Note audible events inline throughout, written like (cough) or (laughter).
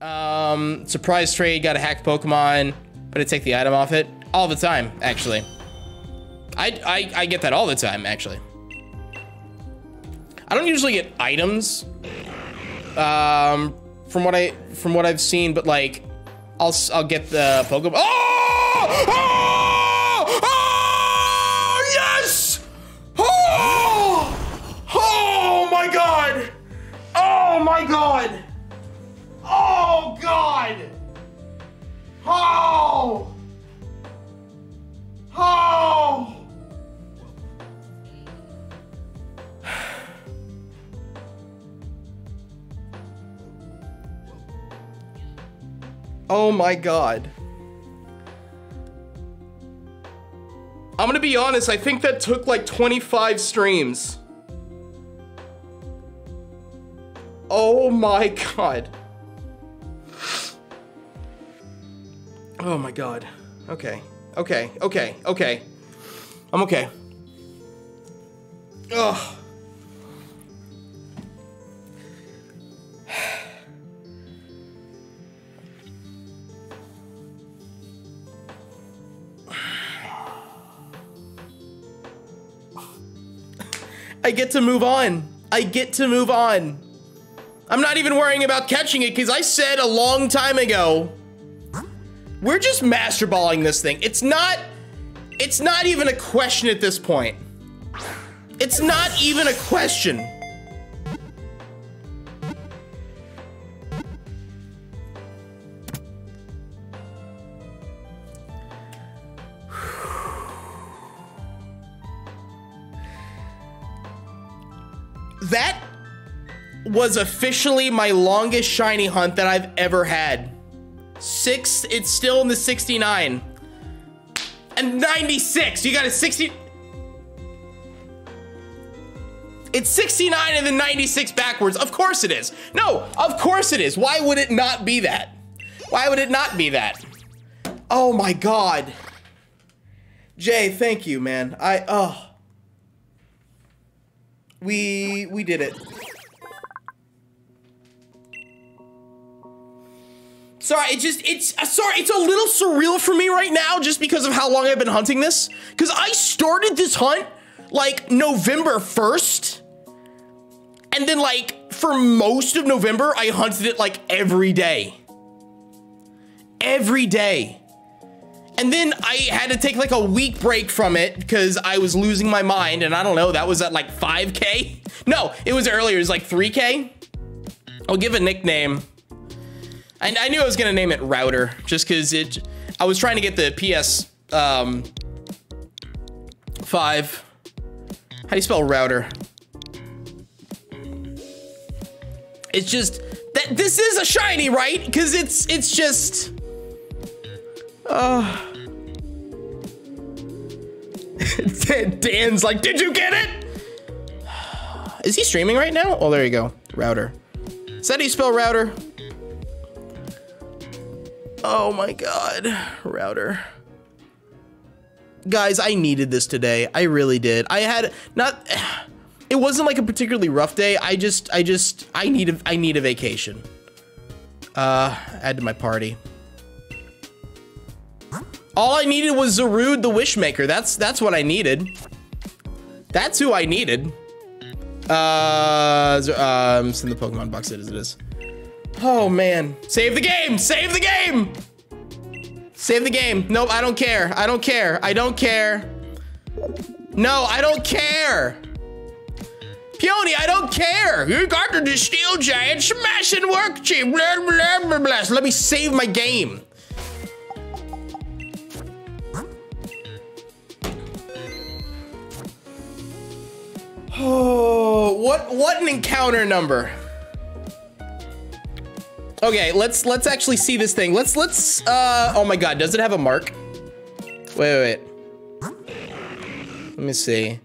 Um, surprise trade, got a hacked Pokemon, but I take the item off it all the time, actually. I, I, I get that all the time, actually. I don't usually get items, um, from what I, from what I've seen, but like, I'll, I'll get the Pokemon. Oh! Oh! Oh! Yes! Oh! Oh my God! Oh my God! Oh my God. I'm gonna be honest, I think that took like 25 streams. Oh my (laughs) God. Oh my god. Okay. Okay. Okay. Okay. I'm okay. Ugh. I get to move on. I get to move on. I'm not even worrying about catching it because I said a long time ago we're just masterballing this thing. It's not, it's not even a question at this point. It's not even a question. That was officially my longest shiny hunt that I've ever had. Six, it's still in the 69. And 96, you got a 60. It's 69 and then 96 backwards. Of course it is. No, of course it is. Why would it not be that? Why would it not be that? Oh my God. Jay, thank you, man. I, oh. We, we did it. Sorry, it just, it's, uh, sorry, it's a little surreal for me right now just because of how long I've been hunting this. Because I started this hunt like November 1st. And then like for most of November, I hunted it like every day. Every day. And then I had to take like a week break from it because I was losing my mind. And I don't know, that was at like 5K. (laughs) No, it was earlier, it was like 3K. I'll give a nickname. I, I knew I was gonna name it Router just because it. I was trying to get the PS um, five. How do you spell router? It's just that this is a shiny, right? Because it's it's just. Uh, (laughs) Dan's like, did you get it? Is he streaming right now? Oh, there you go. Router. Is that how you spell router? Oh my god, router. Guys, I needed this today. I really did. I had not (sighs) it wasn't like a particularly rough day. I just I just I need a I need a vacation. Uh add to my party. All I needed was Zarude the Wishmaker. That's that's what I needed. That's who I needed. Uh um send the Pokemon box it as it is. Oh man. Save the game! Save the game! Save the game. Nope, I don't care. I don't care. I don't care. No, I don't care. Peony, I don't care. You got the steel giant smashing work cheap. Blah, blah, blah, blah. Let me save my game. Oh, what what an encounter number. Okay, let's let's actually see this thing. Let's let's uh oh my god, does it have a mark? Wait, wait, wait. Let me see.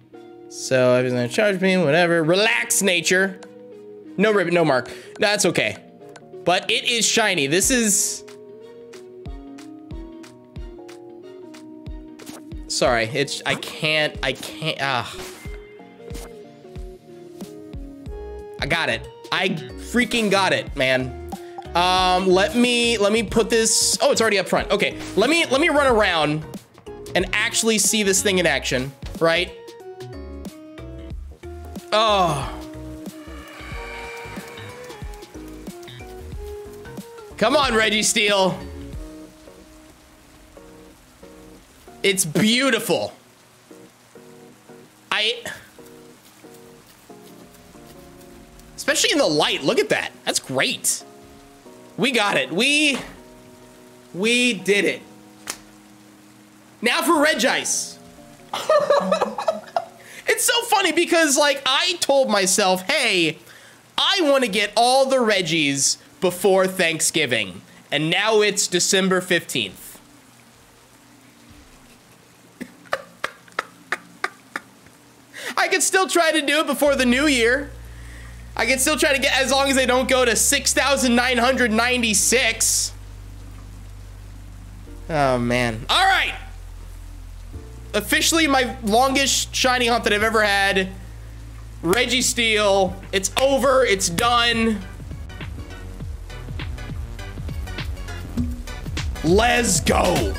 So everything gonna charge me, whatever. Relax, nature. No ribbon, no mark. That's okay. But it is shiny. This is Sorry, it's I can't I can't ah. Got it. I freaking got it, man. Um, let me let me put this. Oh, it's already up front. Okay, let me let me run around and actually see this thing in action, right? Oh. Come on, Registeel. It's beautiful. Especially in the light. Look at that. That's great. We got it. We... We did it. Now for Regice. (laughs) it's so funny because, like, I told myself, hey, I want to get all the Regis before Thanksgiving. And now it's December 15th. (laughs) I could still try to do it before the new year. I can still try to get as long as they don't go to 6,996. Oh, man. All right. Officially my longest shiny hunt that I've ever had. Reggie Registeel. It's over. It's done. Let's go.